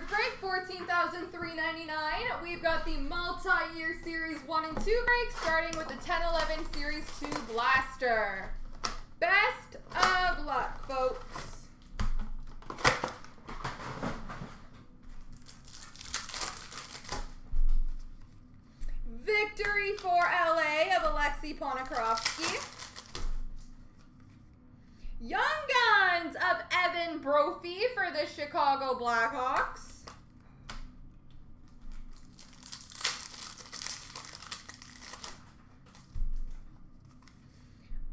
Group break, 14399 We've got the multi-year Series 1 and 2 break, starting with the 1011 Series 2 Blaster. Best of luck, folks. Victory for LA of Alexei Ponikarovsky. Young Guns of Evan Brophy for the Chicago Blackhawks.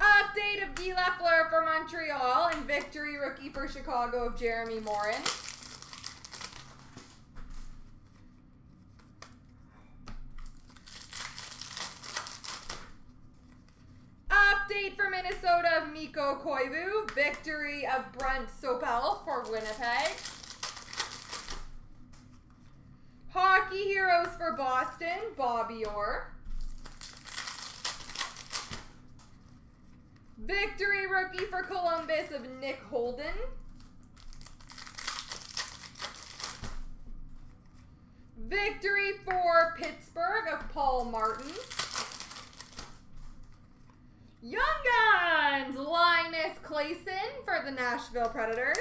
Update of Guy Lafleur for Montreal and victory rookie for Chicago of Jeremy Morin. Update for Minnesota Koivu. Victory of Brent Sopel for Winnipeg. Hockey Heroes for Boston, Bobby Orr. Victory rookie for Columbus of Nick Holden. Victory for Pittsburgh of Paul Martin. Young Linus Klasen for the Nashville Predators.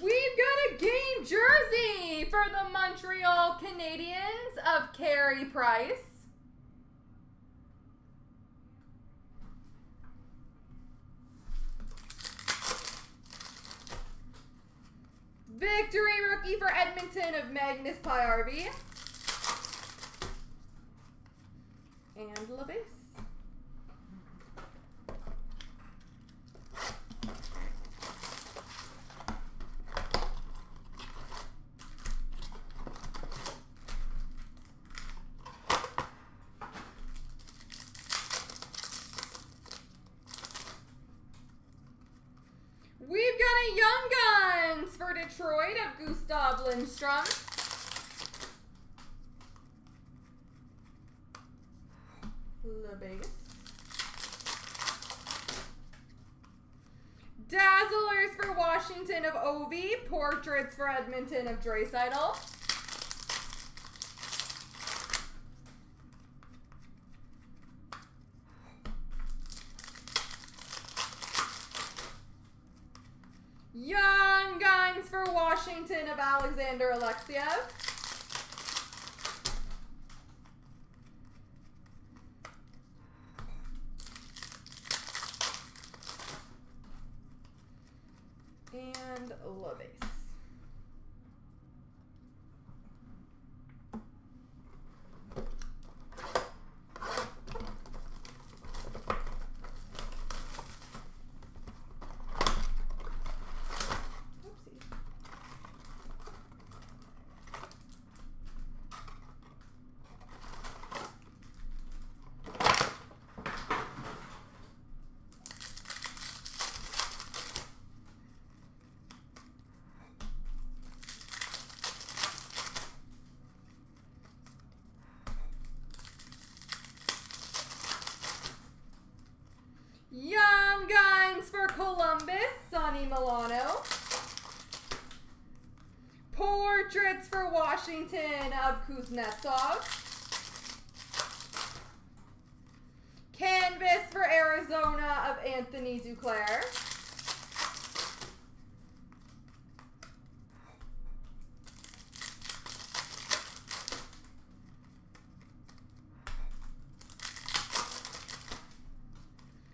We've got a game jersey for the Montreal Canadiens of Carey Price. Victory rookie for Edmonton of Magnus Paajarvi. And LaBase. We've got a Young Guns for Detroit of Gustav Lindstrom. LeBegas. Dazzlers for Washington of Ovi. Portraits for Edmonton of Draisaitl. Young Guns for Washington of Alexander Alexeyev. And LaBase. Oopsie. Young Guns for Columbus, Sonny Milano. Portraits for Washington of Kuznetsov. Canvas for Arizona of Anthony Duclair.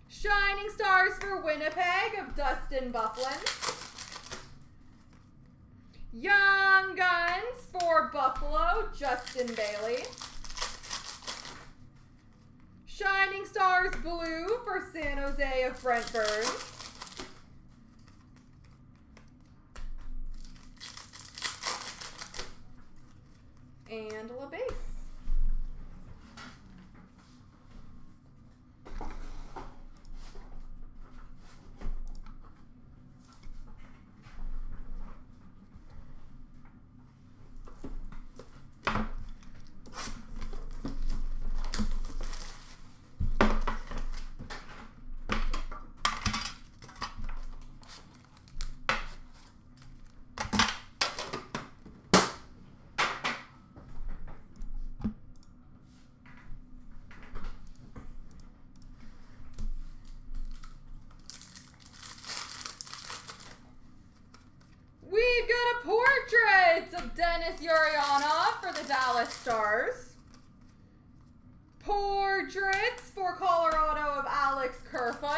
Shining Stars for Winnipeg Byfuglien. Young Guns for Buffalo, Justin Bailey. Shining Stars Blue for San Jose of Brent Burns. Denis Gurianov for the Dallas Stars. Portraits for Colorado of Alex Kerfoot.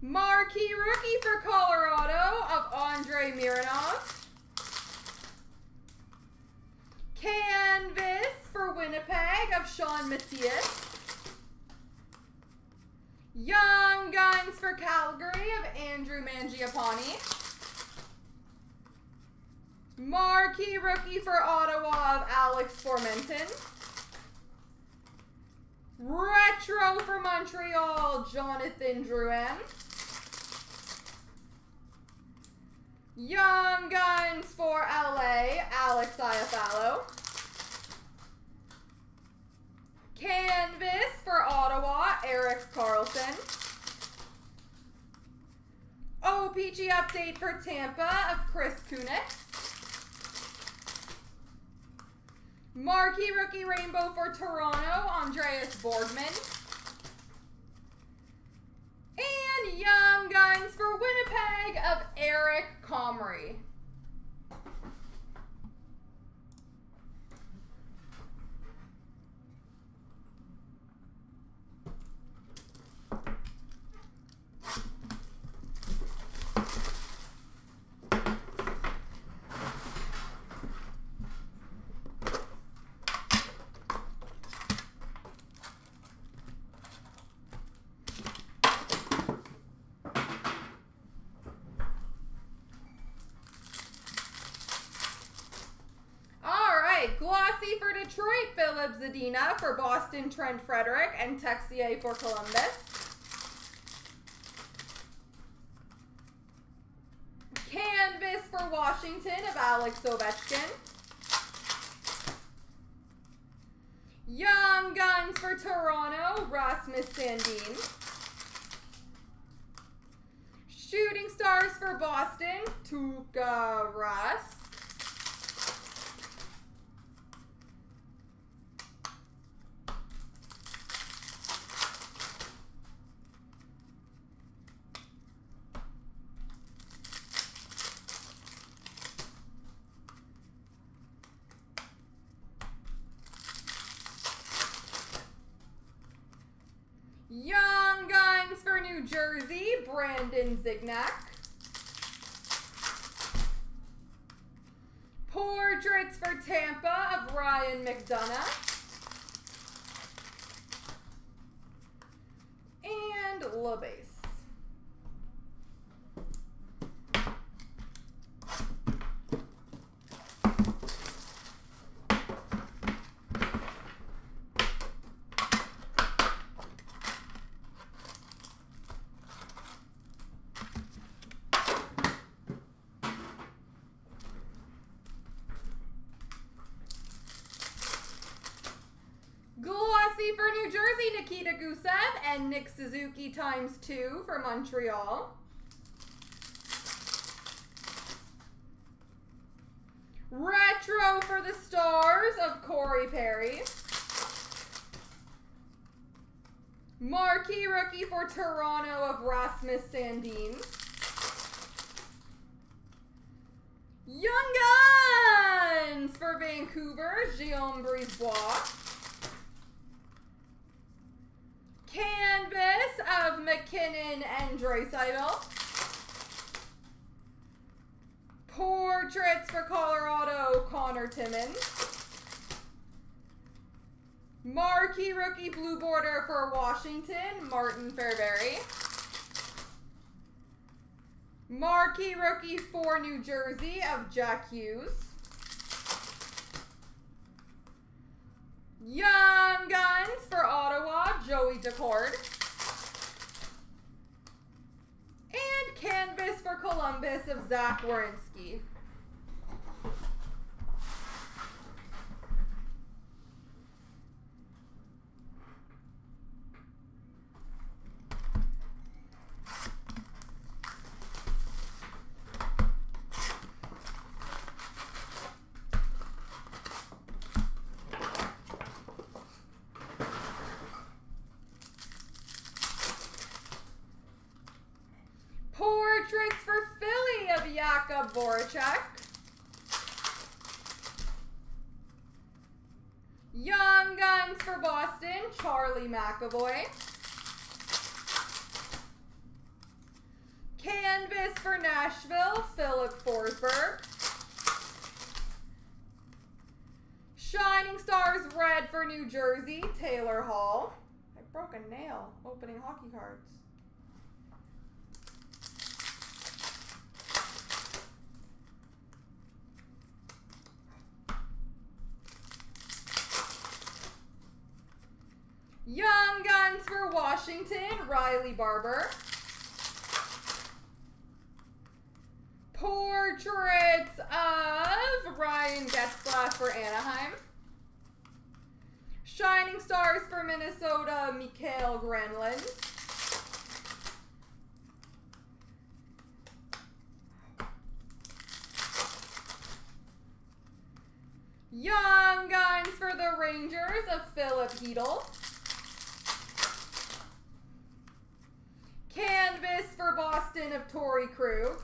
Marquee rookie for Colorado of Andre Mironov. Canvas for Winnipeg of Shawn Matthias. Young Guns for Calgary of Andrew Mangiapane. Marquee rookie for Ottawa of Alex Formenton. Retro for Montreal, Jonathan Drouin. Young Guns for LA, Alex Iafallo. Canvas for Ottawa, Erik Karlsson. OPG update for Tampa of Chris Kunitz. Marquee Rookie Rainbow for Toronto, Andreas Borgman. And Young Guns for Winnipeg of Eric Comrie. Glossy for Zadina for Boston, Trent Frederic, and Texier for Columbus. Canvas for Washington of Alex Ovechkin. Young Guns for Toronto, Rasmus Sandin. Shooting Stars for Boston, Tuukka Rask. Young Guns for New Jersey, Brandon Gignac. Portraits for Tampa of Ryan McDonagh. And LaBase. for New Jersey, Nikita Gusev and Nick Suzuki times two for Montreal. Retro for the Stars of Corey Perry. Marquee rookie for Toronto of Rasmus Sandin. Young Guns for Vancouver, Guillaume Brisebois. MacKinnon and Draisaitl. Portraits for Colorado, Connor Timmins. Marquee rookie blue border for Washington, Martin Fehervary. Marquee rookie for New Jersey of Jack Hughes. Young Guns for Ottawa, Joey Daccord. And Canvas for Columbus of Zach Werenski. Portraits for Philly of Jakub Voracek. Young Guns for Boston, Charlie McAvoy. Canvas for Nashville, Filip Forsberg. Shining Stars Red for New Jersey, Taylor Hall. I broke a nail opening hockey cards. Young Guns Washington, Riley Barber. Portraits of Ryan Getzlaf for Anaheim. Shining Stars for Minnesota, Mikael Granlund. Young Guns for the Rangers of Filip Chytil. Canvas for Torey Krug.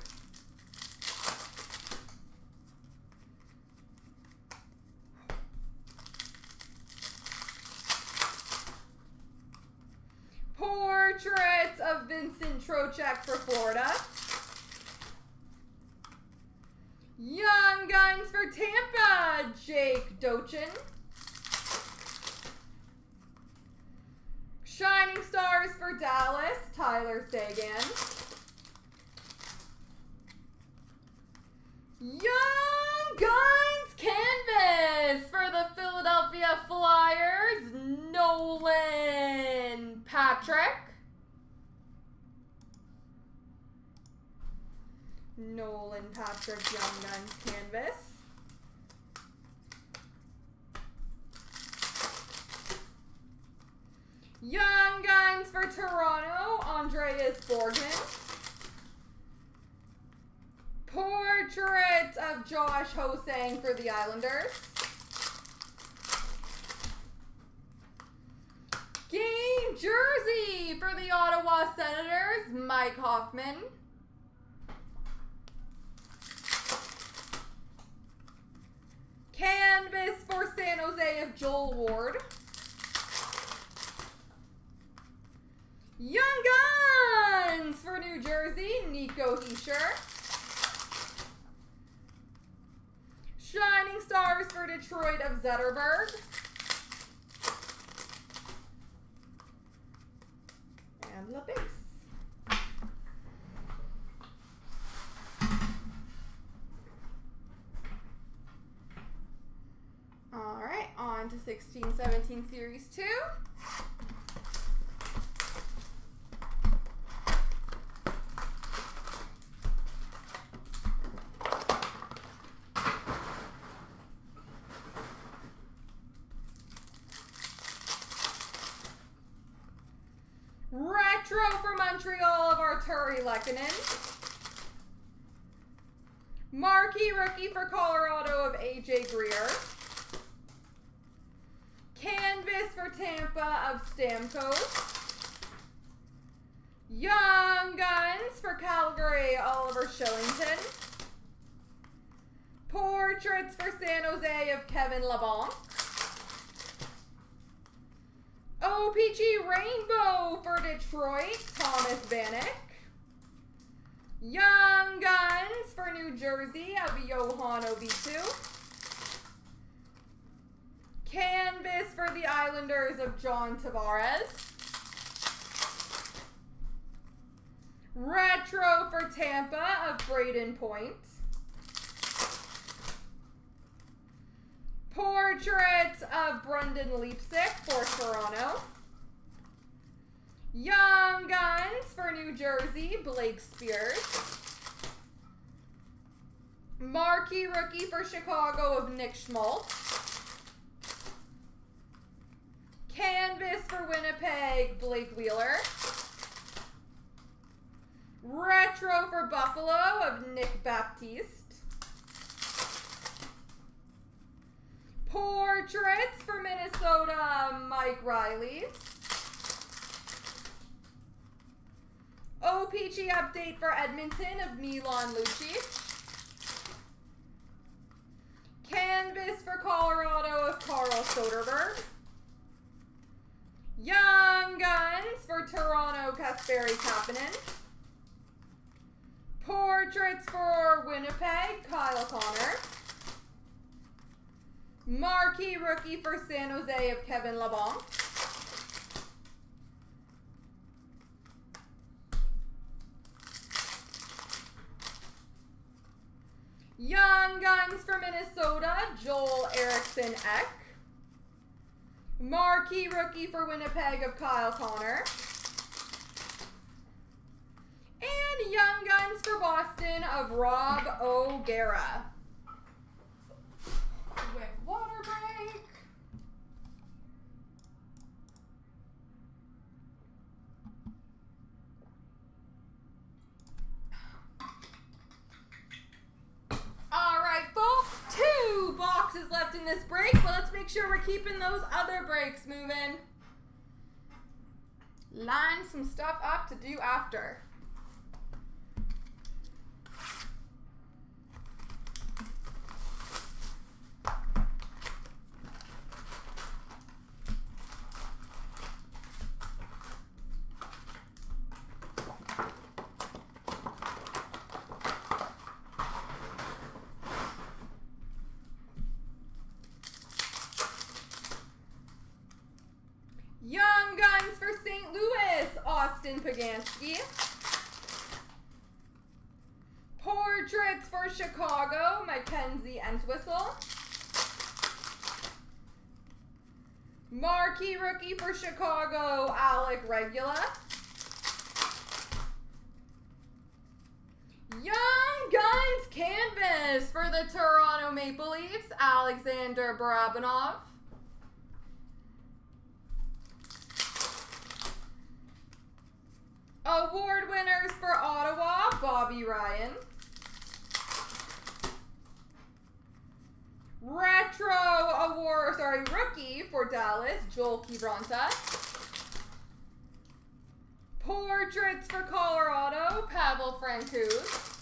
Portraits of Vincent Trocheck for Florida. Young Guns for Tampa, Jake Dotchin. Shining Stars for Dallas, Tyler Seguin. Young Guns Canvas for the Philadelphia Flyers, Nolan Patrick. Nolan Patrick Young Guns Canvas. Young Guns for Toronto, Andreas Borgen. Portrait of Josh Ho-Sang for the Islanders. Game jersey for the Ottawa Senators, Mike Hoffman. Canvas for San Jose of Joel Ward. Young Guns for New Jersey, Nico Hischier. Shining Stars for Detroit of Zetterberg. And La Base. All right, on to 16-17 Series 2. Retro for Montreal of Artturi Marquee rookie for Colorado of AJ Greer. Canvas for Tampa of Stamkos. Young Guns for Calgary, Oliver Kylington. Portraits for San Jose of Kevin Labanc. OPG Rainbow for Detroit, Thomas Vanek. Young Guns for New Jersey of Yohann Auvitu. Canvas for the Islanders of John Tavares. Retro for Tampa of Brayden Point. Portrait of Brendan Leipsic for Toronto. Young Guns for New Jersey, Blake Speers. Marquee rookie for Chicago of Nick Schmaltz. Canvas for Winnipeg, Blake Wheeler. Retro for Buffalo of Nick Baptiste. Portraits for Minnesota, Mike Reilly. O-Pee-Chee update for Edmonton of Milan Lucic. Canvas for Colorado of Carl Soderberg. Young Guns for Toronto, Kasperi Kapanen. Portraits for Winnipeg, Kyle Connor. Marquee rookie for San Jose of Kevin Labanc. Young Guns for Minnesota, Joel Eriksson Ek. Marquee rookie for Winnipeg of Kyle Connor. And Young Guns for Boston of Rob O'Gara. Quick water break. All right, folks, two boxes left this break, but let's make sure we're keeping those other breaks moving. Line some stuff up to do after. Young Guns for St. Louis, Portraits for Chicago, Mackenzie Entwistle. Marquee rookie for Chicago, Alec Regula. Young Guns canvas for the Toronto Maple Leafs, Alexander Barabanov. Award winners for Ottawa, Bobby Ryan. Retro award, sorry, rookie for Dallas, Joel Kiviranta. Portraits for Colorado, Pavel Francouz.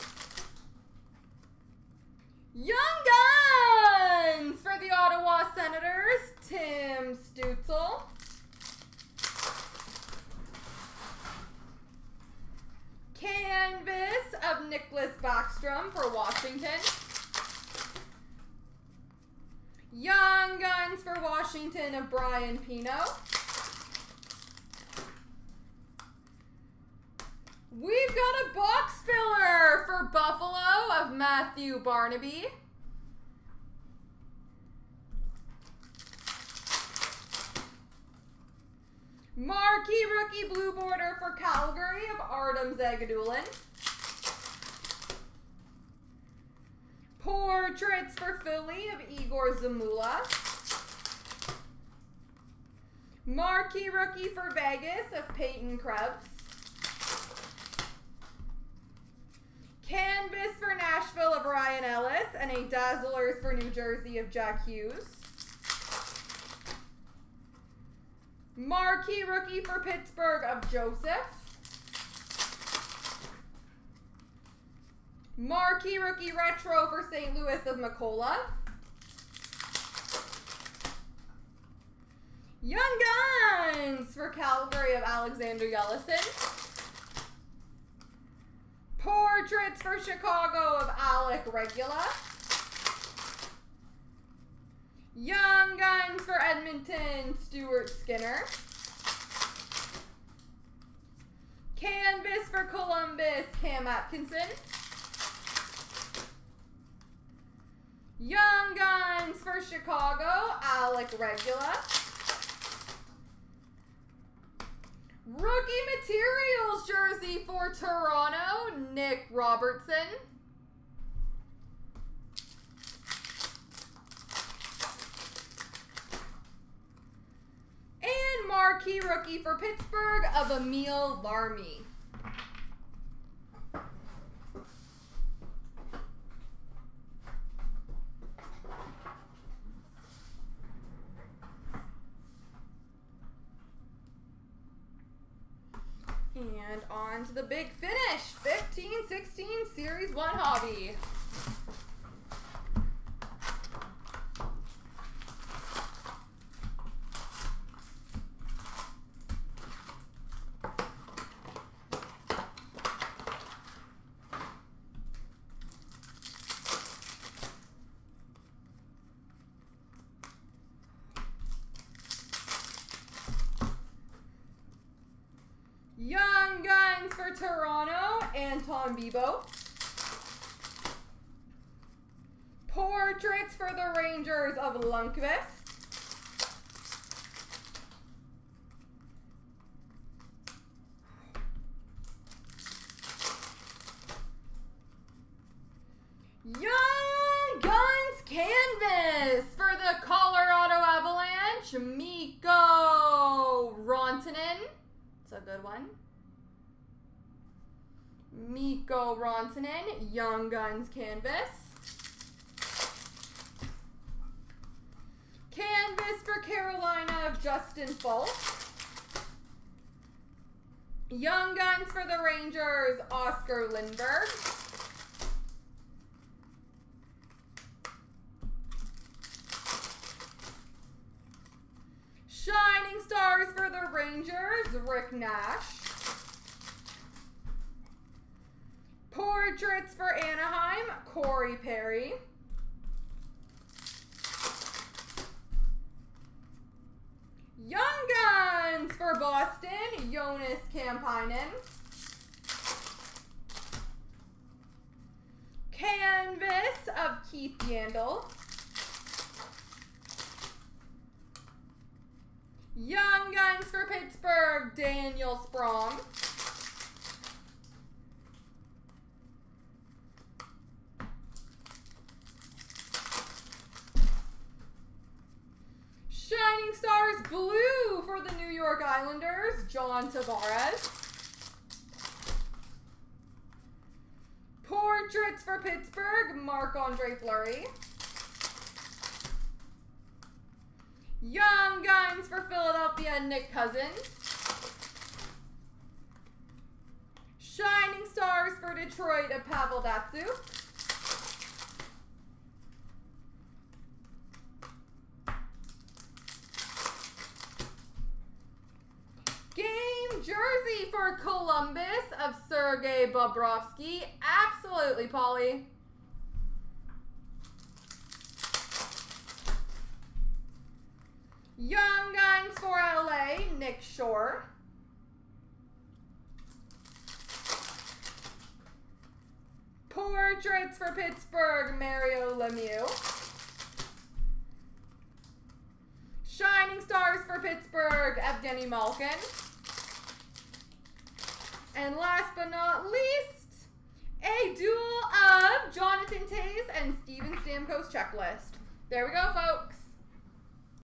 Young Guns for the Ottawa Senators, Tim Stützle. Canvas of Nicklas Backstrom for Washington. Young Guns for Washington of Brian Pinho. We've got a box filler for Buffalo of Matthew Barnaby. Marquee rookie blue border for Calgary of Artem Zagidulin. Portraits for Philly of Egor Zamula. Marquee rookie for Vegas of Peyton Krebs. Canvas for Nashville of Ryan Ellis and a Dazzlers for New Jersey of Jack Hughes. Marquee rookie for Pittsburgh of Joseph. Marquee rookie retro for St. Louis of McCullough. Young Guns for Calgary of Alexander Yelesin. Portraits for Chicago of Alec Regula. Young Guns for Edmonton, Stuart Skinner. Canvas for Columbus, Cam Atkinson. Young Guns for Chicago, Alec Regula. Rookie Materials jersey for Toronto, Nick Robertson. Marquee rookie for Pittsburgh of Emil Larmi. And on to the big finish. 15-16 Series 1 Hobby. Young Guns for Toronto, Antoine Bibeau. Portraits for the Rangers of Lundqvist. Young Guns Canvas for the Colorado Avalanche, Mikko Rantanen. It's a good one. Mikko Rantanen, Young Guns Canvas. Canvas for Carolina of Justin Faulk. Young Guns for the Rangers, Oscar Lindberg. Shining Stars for the Rangers, Rick Nash. Portraits for Anaheim, Corey Perry. Young Guns for Boston, Joonas Kemppainen. Canvas of Keith Yandle. Young Guns for Pittsburgh, Daniel Sprong. Shining Stars Blue for the New York Islanders, John Tavares. Portraits for Pittsburgh, Marc-Andre Fleury. Young Guns for Philadelphia, Nick Cousins. Shining Stars for Detroit, Pavel Datsyuk. Game jersey for Columbus of Sergei Bobrovsky. Absolutely, Polly. Young Guns for LA, Nick Shore. Portraits for Pittsburgh, Mario Lemieux. Shining Stars for Pittsburgh, Evgeny Malkin. And last but not least, a duel of Jonathan Toews and Steven Stamkos checklist. There we go, folks.